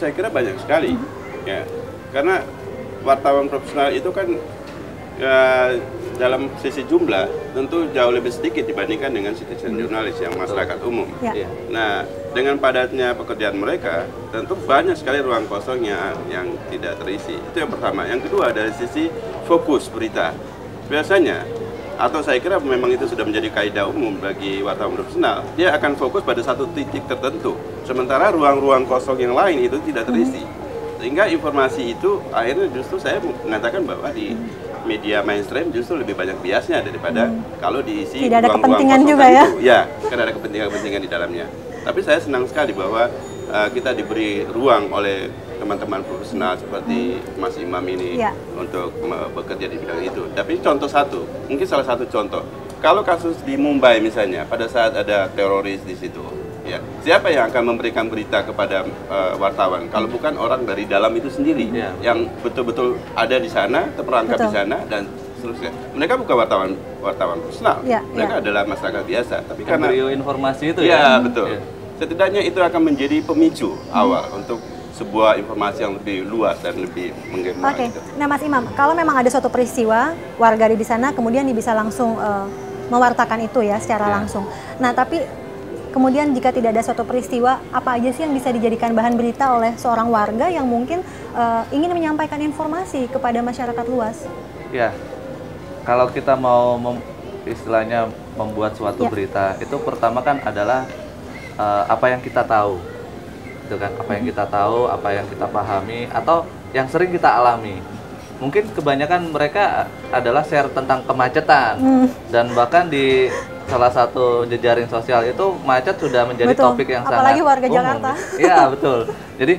saya kira banyak sekali, ya. Karena wartawan profesional itu kan ya, dalam sisi jumlah tentu jauh lebih sedikit dibandingkan dengan citizen jurnalis yang masyarakat umum. Ya. Iya. Nah, dengan padatnya pekerjaan mereka, tentu banyak sekali ruang kosongnya yang tidak terisi. Itu yang pertama. Yang kedua dari sisi fokus berita. Biasanya atau saya kira memang itu sudah menjadi kaidah umum bagi wartawan profesional, dia akan fokus pada satu titik tertentu. Sementara ruang-ruang kosong yang lain itu tidak terisi. Sehingga informasi itu akhirnya justru saya mengatakan bahwa di media mainstream justru lebih banyak biasnya daripada kalau diisi Tidak ada kepentingan juga ya? itu. Ya, karena ada kepentingan-kepentingan di dalamnya. Tapi saya senang sekali bahwa uh, kita diberi ruang oleh teman-teman profesional seperti Mas Imam ini Ya. untuk bekerja di bidang itu. Tapi contoh satu, mungkin salah satu contoh. Kalau kasus di Mumbai misalnya, pada saat ada teroris di situ, ya siapa yang akan memberikan berita kepada uh, wartawan? Kalau bukan orang dari dalam itu sendiri, Ya. yang betul-betul ada di sana, terperangkap di Betul. sana dan seterusnya. Mereka bukan wartawan wartawan profesional, Ya, mereka ya. adalah masyarakat biasa. Tapi karena informasi itu Iya ya. betul. Iya. Setidaknya itu akan menjadi pemicu awal untuk sebuah informasi yang lebih luas dan lebih menggema. Oke, gitu. nah Mas Imam, kalau memang ada suatu peristiwa, warga di sana kemudian dia bisa langsung eh, mewartakan itu ya secara Ya. langsung. Nah, tapi kemudian jika tidak ada suatu peristiwa, apa aja sih yang bisa dijadikan bahan berita oleh seorang warga yang mungkin eh, ingin menyampaikan informasi kepada masyarakat luas? Ya, kalau kita mau mem- istilahnya membuat suatu Ya. berita, itu pertama kan adalah eh, apa yang kita tahu, itu kan apa yang kita tahu, apa yang kita pahami, atau yang sering kita alami. Mungkin kebanyakan mereka adalah share tentang kemacetan Hmm. dan bahkan di salah satu jejaring sosial itu macet sudah menjadi Betul. topik yang Apalagi sangat warga umum. Jakarta. Iya betul. Jadi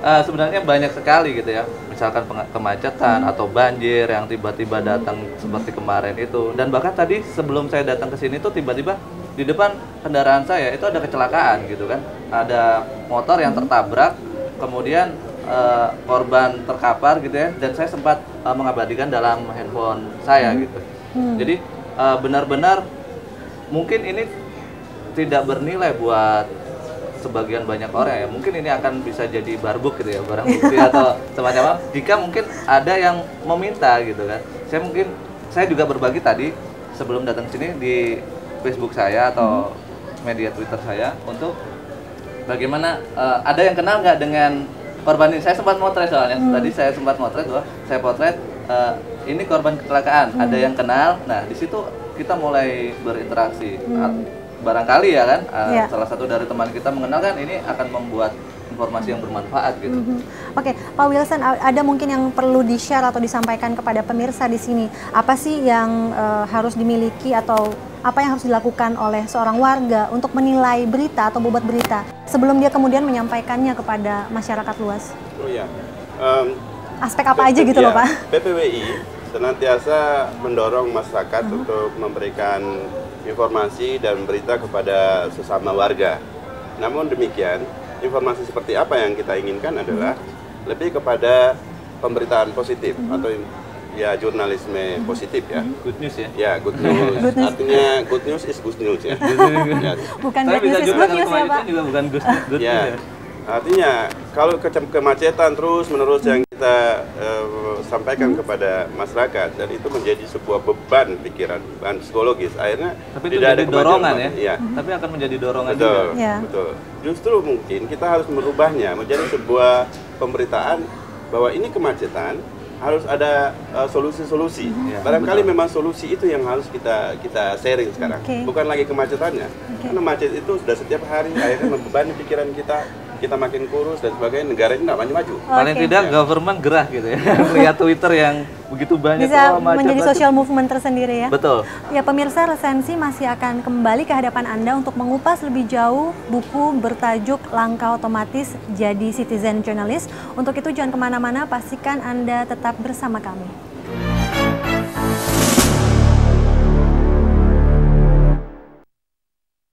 eh, sebenarnya banyak sekali gitu ya, misalkan kemacetan atau banjir yang tiba-tiba datang seperti kemarin itu. Dan bahkan tadi sebelum saya datang ke sini tuh tiba-tiba di depan kendaraan saya itu ada kecelakaan gitu kan, ada motor yang tertabrak, kemudian eh, korban terkapar gitu ya, dan saya sempat eh, mengabadikan dalam handphone saya gitu. Jadi eh, benar-benar mungkin ini tidak bernilai buat sebagian banyak orang ya. Mungkin ini akan bisa jadi barbuk gitu ya barang bukti atau semacam. Apa jika mungkin ada yang meminta gitu kan. Saya mungkin saya juga berbagi tadi sebelum datang ke sini di Facebook saya atau media Twitter saya untuk bagaimana eh, ada yang kenal nggak dengan korban ini? Saya sempat motret soalnya. Tadi saya sempat motret bahwa saya potret eh, ini korban kecelakaan. Ada yang kenal. Nah di situ kita mulai berinteraksi. At- barangkali ya kan eh, Iya. salah satu dari teman kita mengenal kan ini akan membuat informasi yang bermanfaat gitu Mhm. Oke, Pak Wilson, ada mungkin yang perlu di-share atau disampaikan kepada pemirsa di sini. Apa sih yang eh, harus dimiliki atau apa yang harus dilakukan oleh seorang warga untuk menilai berita atau bobot berita sebelum dia kemudian menyampaikannya kepada masyarakat luas? Oh ya. Em, Aspek apa aja gitu loh, ya, Pak? PPWI senantiasa mendorong masyarakat Uh-huh. untuk memberikan informasi dan berita kepada sesama warga. Namun demikian, informasi seperti apa yang kita inginkan adalah Uh-huh. lebih kepada pemberitaan positif atau ya jurnalisme positif ya. good news ya Ya, good news. Good news. Artinya good news is good news ya. ya. Bukan Tapi bad news is good news ya, Pak? juga bukan good, good Ya, news ya artinya kalau ke- kemacetan terus menerus yang kita eh, sampaikan kepada masyarakat dan itu menjadi sebuah beban pikiran, beban psikologis, akhirnya tapi itu tidak ada jadi dorongan ya Iya. tapi akan menjadi dorongan Betul, juga Ya. betul. Justru mungkin kita harus merubahnya menjadi sebuah pemberitaan bahwa ini kemacetan harus ada uh, solusi-solusi. Ya, Barangkali memang solusi itu yang harus kita kita sharing sekarang, Oke. bukan lagi kemacetannya. Karena macet itu sudah setiap hari akhirnya membebani pikiran kita, kita makin kurus dan sebagainya. Negara ini nggak maju-maju. paling Oke. tidak government gerah gitu ya lihat Twitter yang begitu banyak Bisa macet, menjadi macet. social movement tersendiri ya? betul Ya pemirsa resensi masih akan kembali ke hadapan Anda untuk mengupas lebih jauh buku bertajuk Langkah Otomatis Jadi Citizen Journalist. Untuk itu jangan ke mana-mana, pastikan Anda tetap bersama kami.